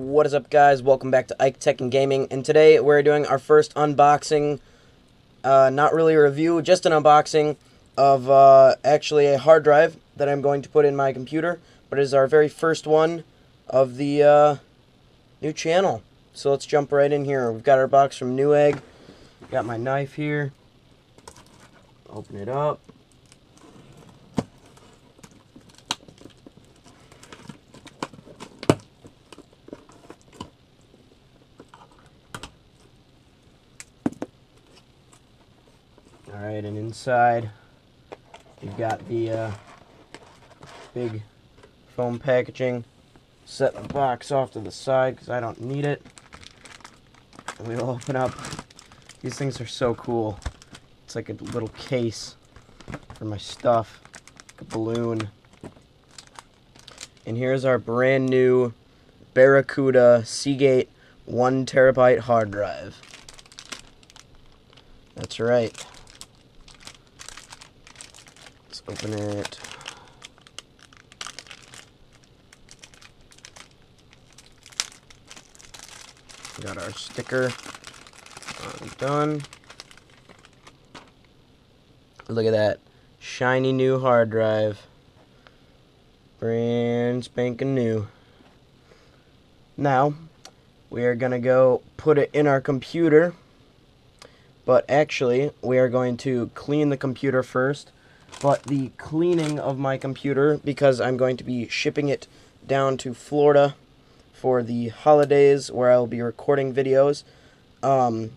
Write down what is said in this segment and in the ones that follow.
What is up, guys? Welcome back to Ike Tech and Gaming, and today we're doing our first unboxing. Uh, not really a review, just an unboxing of uh, actually a hard drive that I'm going to put in my computer, but it is our very first one of the uh, new channel. So let's jump right in here. We've got our box from Newegg. Got my knife here. Open it up. And inside you've got the uh, big foam packaging. Set the box off to the side because I don't need it. We'll open up. These things are so cool. It's like a little case for my stuff. Like a balloon. And here's our brand new Barracuda Seagate 1 terabyte hard drive. That's right. Let's open it. Got our sticker done. Look at that. Shiny new hard drive. Brand spanking new. Now, we are going to go put it in our computer. But actually, we are going to clean the computer first. But the cleaning of my computer, because I'm going to be shipping it down to Florida for the holidays where I'll be recording videos. Um,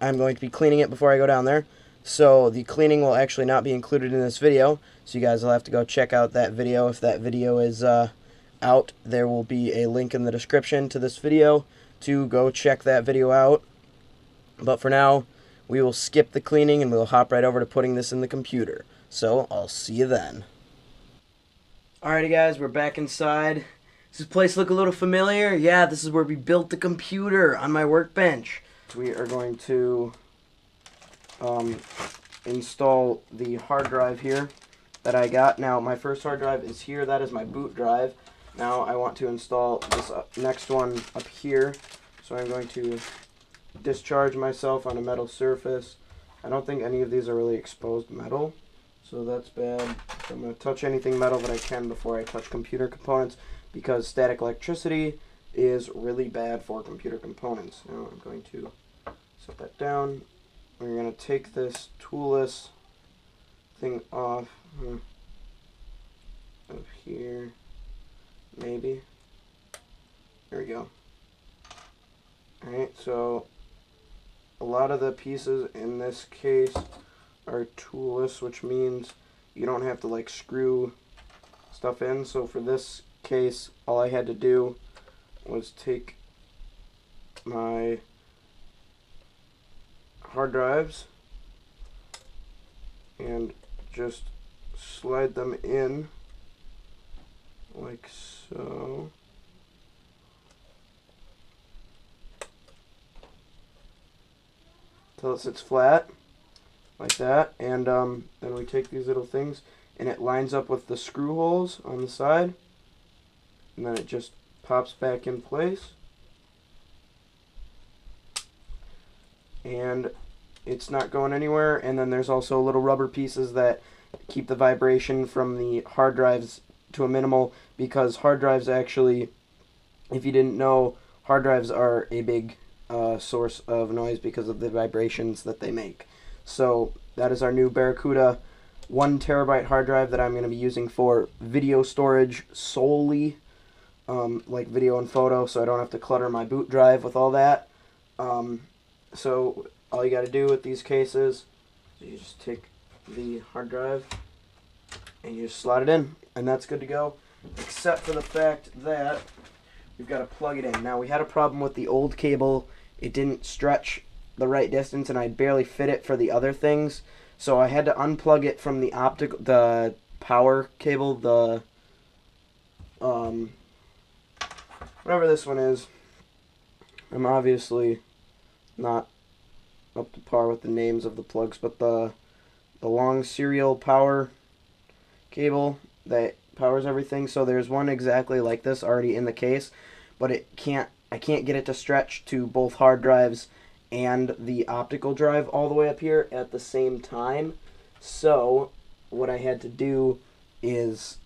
I'm going to be cleaning it before I go down there. So the cleaning will actually not be included in this video. So you guys will have to go check out that video. If that video is uh, out, there will be a link in the description to this video to go check that video out. But for now, we will skip the cleaning and we'll hop right over to putting this in the computer. So I'll see you then. Alrighty guys, we're back inside. Does this place look a little familiar? Yeah, this is where we built the computer on my workbench. We are going to um, install the hard drive here that I got. Now, my first hard drive is here. That is my boot drive. Now, I want to install this uh, next one up here. So I'm going to discharge myself on a metal surface. I don't think any of these are really exposed metal. So that's bad. So I'm going to touch anything metal that I can before I touch computer components because static electricity is really bad for computer components. Now I'm going to set that down. We're going to take this toolless thing off hmm, of here, maybe. There we go. Alright, so a lot of the pieces in this case are toolless, which means you don't have to like screw stuff in. So for this case, all I had to do was take my hard drives and just slide them in like so. Till it sits flat like that and um, then we take these little things and it lines up with the screw holes on the side and then it just pops back in place. And it's not going anywhere and then there's also little rubber pieces that keep the vibration from the hard drives to a minimal because hard drives actually if you didn't know hard drives are a big uh, source of noise because of the vibrations that they make so that is our new Barracuda one terabyte hard drive that I'm going to be using for video storage solely, um, like video and photo, so I don't have to clutter my boot drive with all that. Um, so all you got to do with these cases, you just take the hard drive and you just slide it in, and that's good to go. Except for the fact that we've got to plug it in. Now we had a problem with the old cable; it didn't stretch the right distance, and I barely fit it for the other things. So I had to unplug it from the optic, the power cable, the um, whatever this one is. I'm obviously not up to par with the names of the plugs, but the the long serial power cable that powers everything. So there's one exactly like this already in the case, but it can't. I can't get it to stretch to both hard drives and the optical drive all the way up here at the same time. So what I had to do is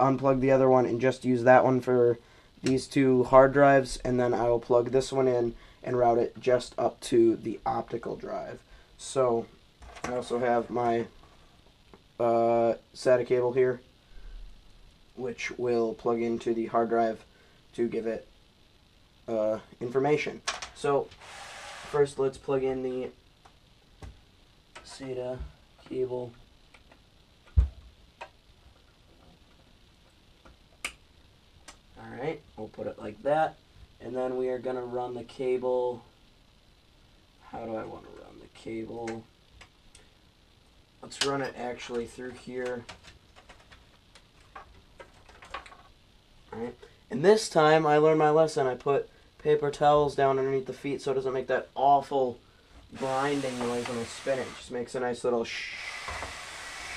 unplug the other one and just use that one for these two hard drives and then I will plug this one in and route it just up to the optical drive. So I also have my uh, SATA cable here which will plug into the hard drive to give it uh, information. So first let's plug in the SATA cable Alright, we'll put it like that. And then we are going to run the cable. How do I want to run the cable? Let's run it actually through here. Alright. And this time I learned my lesson. I put paper towels down underneath the feet so it doesn't make that awful grinding noise when I spin it. just makes a nice little shh,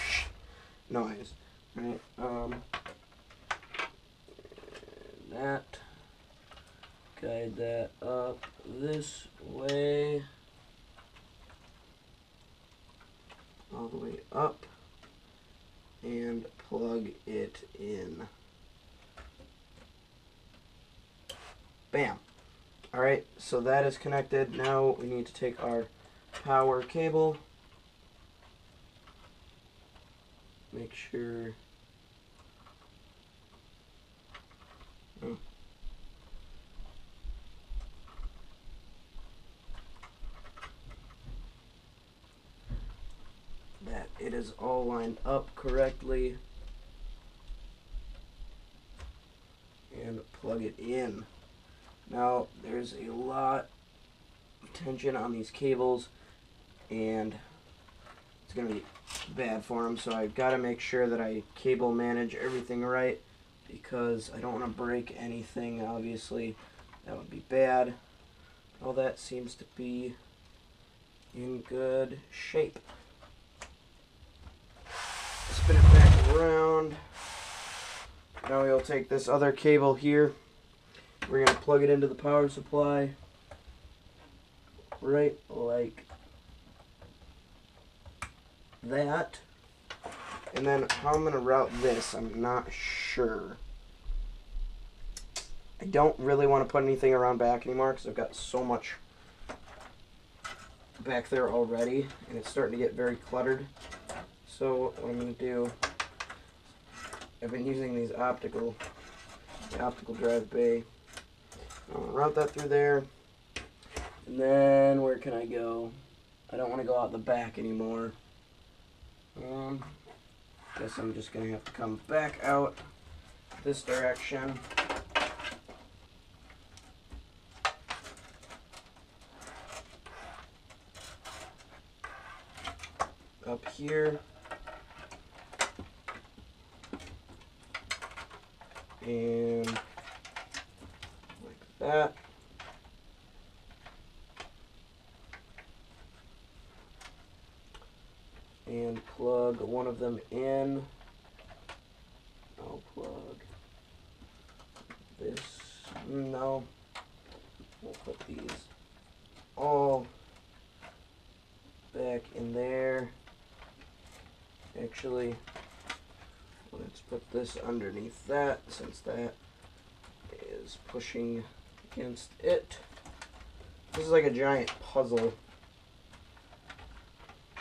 shh noise. Right. Um, that. Guide that up this way. All the way up. And plug it in. Alright, so that is connected. Now we need to take our power cable. Make sure hmm. that it is all lined up correctly and plug it in. Now there's a lot of tension on these cables and it's going to be bad for them so I've got to make sure that I cable manage everything right because I don't want to break anything obviously. That would be bad. All that seems to be in good shape. Spin it back around. Now we'll take this other cable here we're going to plug it into the power supply right like that and then how I'm going to route this, I'm not sure. I don't really want to put anything around back anymore because I've got so much back there already and it's starting to get very cluttered. So what I'm going to do, I've been using these optical, the optical drive bay. I'm to route that through there. And then where can I go? I don't want to go out the back anymore. Um, Guess I'm just to have to come back out this direction. Up here. And and plug one of them in. I'll plug this. No. We'll put these all back in there. Actually, let's put this underneath that since that is pushing against it. This is like a giant puzzle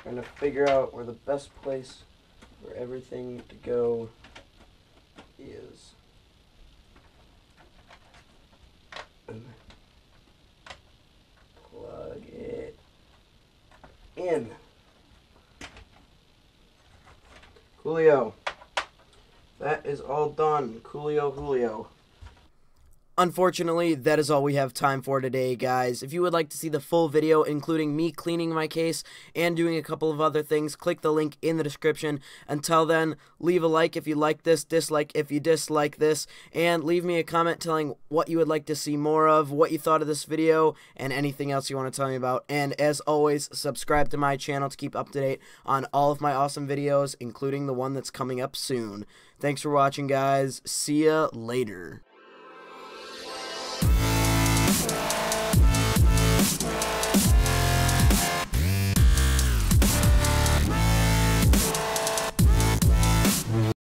trying to figure out where the best place for everything to go is. And plug it in. Coolio. That is all done. Coolio, Julio. Unfortunately, that is all we have time for today, guys. If you would like to see the full video, including me cleaning my case and doing a couple of other things, click the link in the description. Until then, leave a like if you like this, dislike if you dislike this, and leave me a comment telling what you would like to see more of, what you thought of this video, and anything else you want to tell me about. And as always, subscribe to my channel to keep up to date on all of my awesome videos, including the one that's coming up soon. Thanks for watching, guys. See ya later.